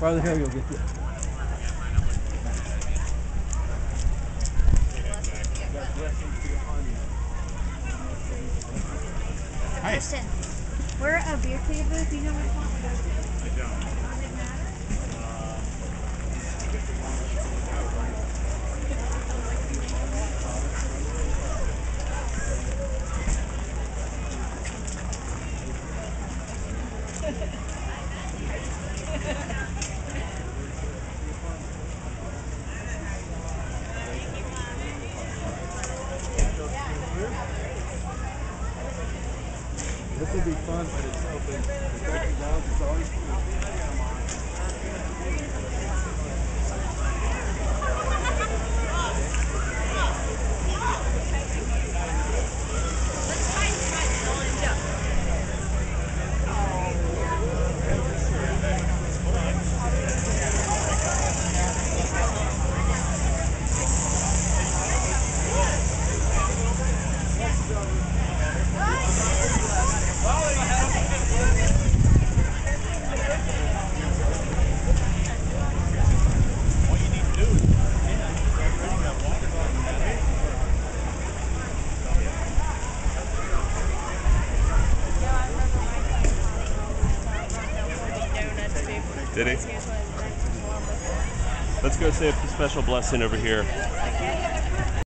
Farther here, you'll get you. Nice. Listen, we're a beer cave booth. You know what it's called? I don't. Does it matter? This will be fun, but it's open. Did he? Let's go say a special blessing over here.